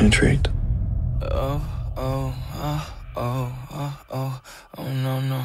Intrigued? Oh, oh, ah, oh, oh, oh, oh, oh, no, no.